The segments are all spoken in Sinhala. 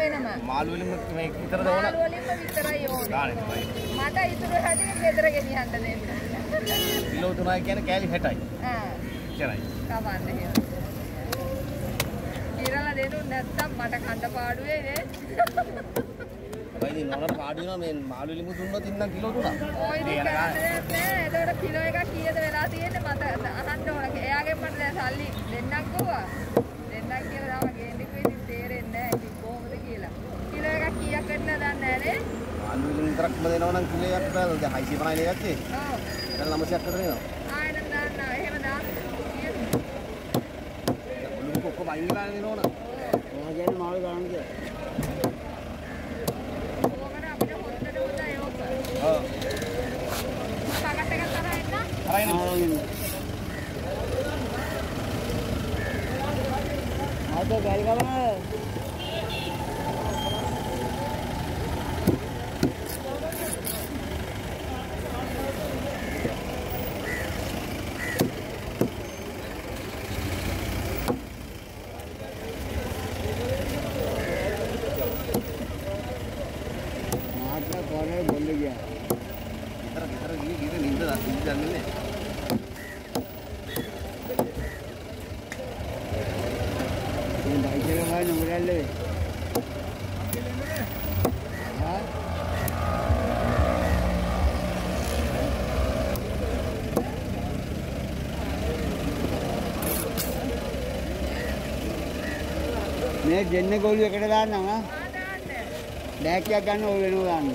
වෙනම. මාළු වලින් මේ විතරද ඕන? මාළු වලින්ම විතරයි ඕනේ. ගානේ තමයි. මට ඉතුරු හැටින් ගෙදර ගෙනියන්න දෙන්න. කිලෝ 3යි කියන්නේ කෑලි 60යි. ආ එච්චරයි. කවන්න එහෙම. කිරලා දෙනු නැත්තම් මට කන්න පාඩුවේ නේ. ඉතින් නෝනට පාඩු වෙනවා මේ මාළු වලින් දුන්නොත් ඉන්නම් කිලෝ 3ක්. ඔය දෙයක් නෑ. එතකොට කිලෝ එකක් කීයද වෙලා තියෙන්නේ මට අහන්න ඕන. එයාගෙන් මට දැන් සල්ලි දෙන්නක් ගෝවා. දෙන්නක් කියලා තාම ගේන්න කිව්වේ ඉතින් තේරෙන්නේ නෑ. ඉතින් කොහොමද කියලා. කිලෝ එකක් කීයක් වෙන්න දන්නේ නෑ නේ. මාළු වලින් විතරක්ම දෙනවා නම් කිලෝ එකක් බෑ. දැන් 650 නේ ගත්තේ. ඔව්. දැන් 900ක් විතර දෙනවා. ආයෙත් දාන්න. එහෙම දාන්න. කීයද? ඔළුවක ඔක්කොම අයින් වෙලා දෙනවනේ. ඔයා කියන්නේ මාළු ගන්න කියලා. ඕකට අපිට හොඳට හොඳයි ඕක. ඔව්. සකට් එකක් තරහ එන්න. හරිනේ. ආද ගල් ගමන මාත්‍ර කොරේ බොල්ල ගියා. විතර විතර ගියේ ගියේ නින්ද නින්ද දන්නේ මේ බයික් එක ගන්න මුරල්ලේ. ආ මේ දෙන්න ගොළු එකට දාන්නම් ආ. ආ දාන්න. බෑග්යක් ගන්න ඕන වෙනව දාන්න.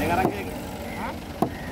දැන් අරන් ගියේ. හා?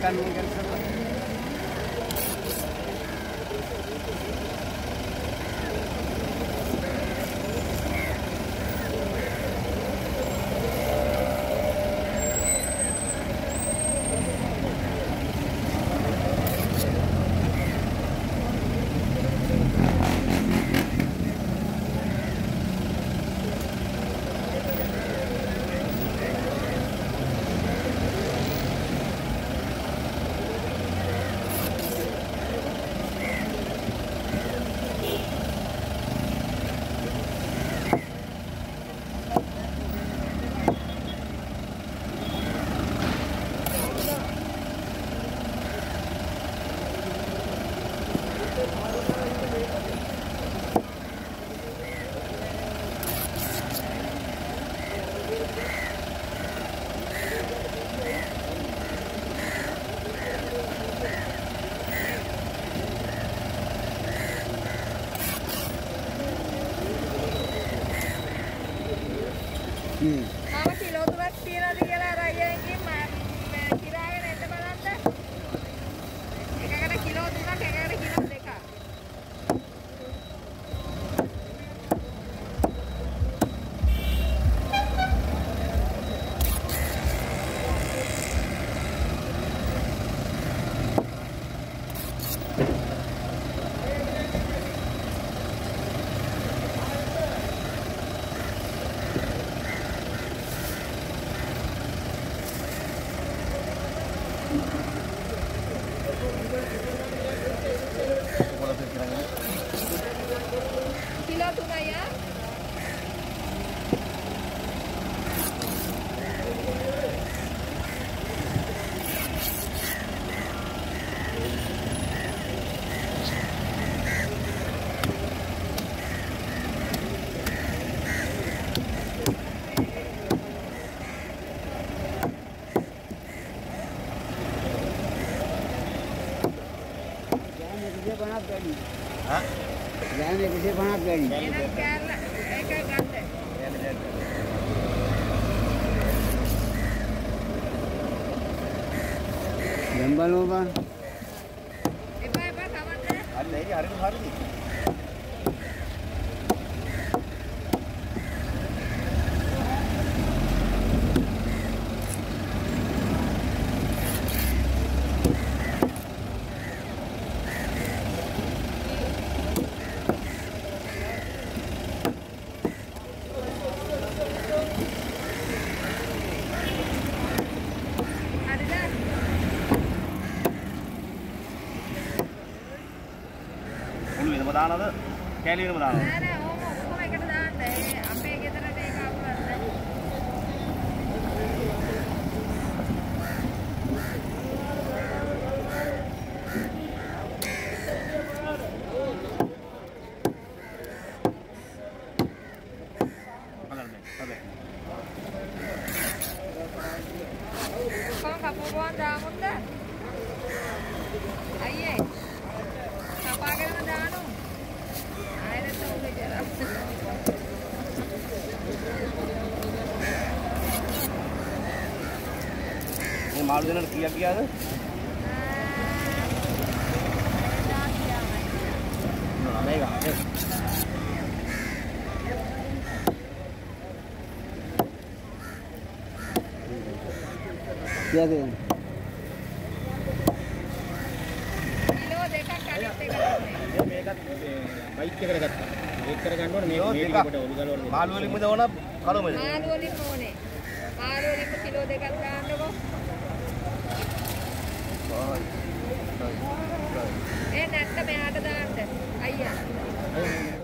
බෑග් එකක් හ්ම්. මම කිලෝ තුනක් තියනවාද කියලා අර අයියාගෙන් මම කිරාගෙන එන්න බලන්න. එකකට කිලෝ තුනක් එකකට කිලෝ දෙකක්. කිලෝ 3යි ආ. ගෑන් 150ක් වැඩි. හා ගෑන් 150ක් වැඩි. එහෙනම් කෑල්ල ඒකයි ගන්න. දැන් බලමු බං. එපා එපා කවන්න. හරි නේද හරිද හරිද උළු වෙනම දානවද කෑලි වෙනම දානවද නෑ නෑ ඕම ඔක්කොම එකට දාන්න. ඒ අපේ ගෙදරට ඒක අවුලක් බලන්න හොඳයි කොහොම කපුවුවන් දාමුද? අයියේ. කපාගෙනම දානු. ආයෙත් උනේ කියලා. මේ මාළු දෙනට කීයක් ගියාද නෑ ගානේ කීයද? කිලෝ දෙකක් අනිත් එක දුන්නේ. මේකත් බයික් එකට ගත්තා. ඒක කරගන්න ඕනේ මේ මේ. ටිකට ඔලු ගලවන්න. මාළු වලින්ම දවන කලොමද මාළු වලින් ඕනේ. මාළු වලින්ම කිලෝ දෙකක් දාන්නකෝ. ඒ නැත්නම් මෙහාට දාන්න. අයියා.